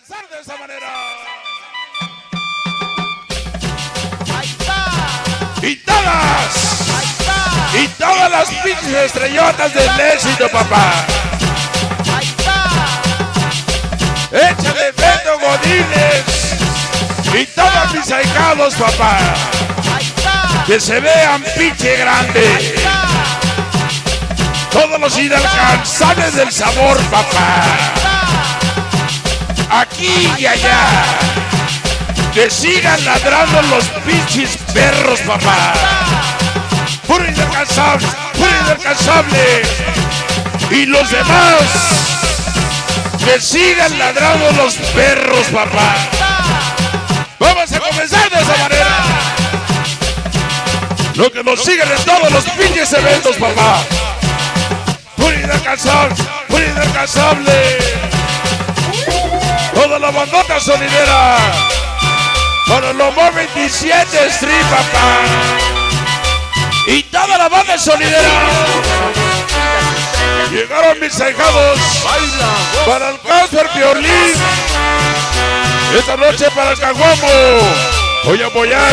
comenzar de esa manera. Y todas, y todas las pinches estrellotas del éxito, papá. Échale Beto Godínez. Y todos mis ahijados, papá. Que se vean pinche grande. Todos los inalcanzables del sabor, papá. Aquí y allá. Que sigan ladrando los pinches perros, papá. Puro inalcanzable, puro inalcanzable. Y los demás. Que sigan ladrando los perros, papá. Vamos a comenzar de esa manera. Lo que nos siguen en todos los pinches eventos, papá. Puro inalcanzable, puro inalcanzable. Toda la bandota sonidera. Para el Lomo 27 Street, papá. Y toda la banda sonidera. Llegaron mis ahijados para el Casper Piolín. Esta noche para el Caguamo. Voy a apoyar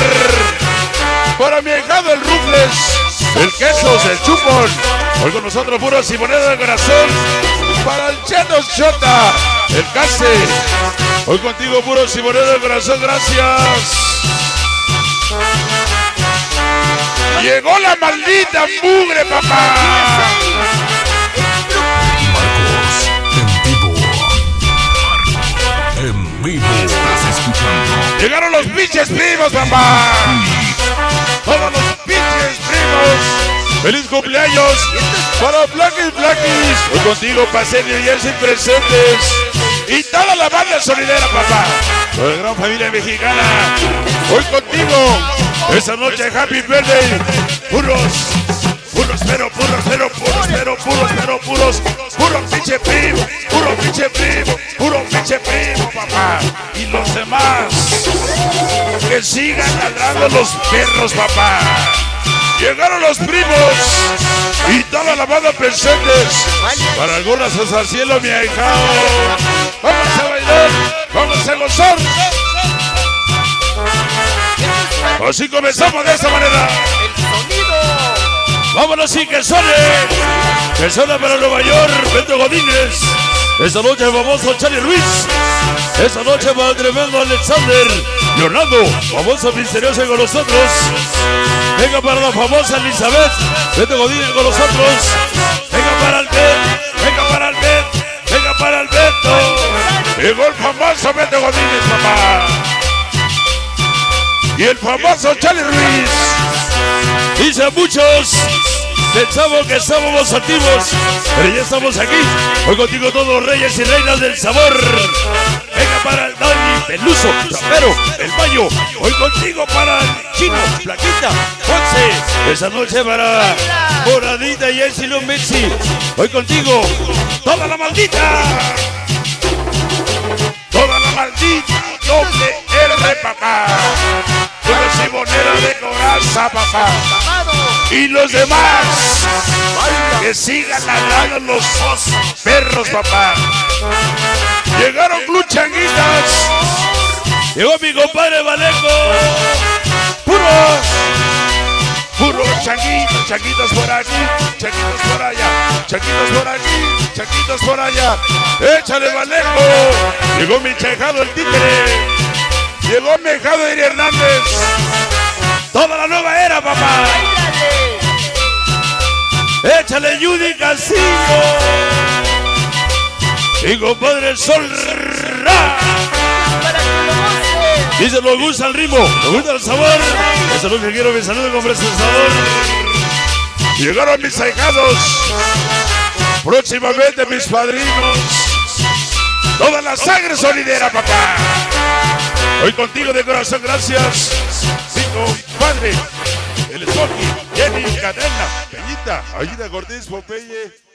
para mi ahijado el Rufles, el Quesos, el Chupón. Hoy con nosotros puro Simonero de corazón. Para el Chetos Chota, el Case. Hoy contigo puro Simonero de corazón, gracias. Llegó la maldita mugre, papá. Marcos en vivo. En vivo. Estás escuchando. Llegaron los pinches primos, papá. ¡Feliz cumpleaños! Para Blackis Blackis. Hoy contigo, Pasenio y Jersey presentes. Y toda la banda sonidera, papá. Toda la gran familia mexicana. Hoy contigo. Esta noche, Happy Birthday. Puros. Puros, pero, puros, pero, puros, pero, puros, pero, puros. Puro pinche primo. Puro pinche primo. Puro pinche primo, papá. Y los demás. Que sigan ladrando los perros, papá. Llegaron los primos y toda la banda presentes. Para algunas hasta el cielo, mi ahijado. Vamos a bailar, vamos a gozar. Así comenzamos de esta manera. El sonido, Vámonos y que suene. Que suene para Nueva York, Beto Godínez. Esta noche el famoso Charlie Ruiz. Esta noche para el tremendo Alexander. Leonardo, famoso misterioso con nosotros. Venga para la famosa Elizabeth. Beto Godínez con nosotros. Venga para el Bet. Venga para el Bet. Venga para el Beto. Llegó el famoso Beto Godínez, papá. Y el famoso Charlie Ruiz. Dice muchos, pensamos que estábamos activos, pero ya estamos aquí. Hoy contigo todos los reyes y reinas del sabor. Venga para el Dani, Peluso, Trapero, el Mayo. Hoy contigo para el Chino, Plaquita, Ponce. Esa noche para Moradita y el Messi. Hoy contigo, toda la maldita. Toda la maldita, doble R, papá. Una simonera de coraza, papá y los demás que sigan ladrando los perros, papá. Llegaron luchanguitas. Llegó mi compadre Valeco. Puros. Puros changuitos, changuitos por aquí, changuitos por allá, changuitos por aquí, changuitos por allá. Échale Valeco. Llegó mi chejado el tigre. Llegó mi Iri Hernández. Toda la nueva era, papá. Échale Judy Castillo. Y compadre sol. Dice, nos gusta el ritmo, nos gusta el sabor. Eso es lo que quiero, mi saludo con sabor. Llegaron mis ahijados. Próximamente mis padrinos. Toda la sangre solidera, papá. Hoy contigo de corazón, gracias. Sí, compadre. El Smokey, Jenny, Cadena, Peñita, Aida Cortés, Popeye.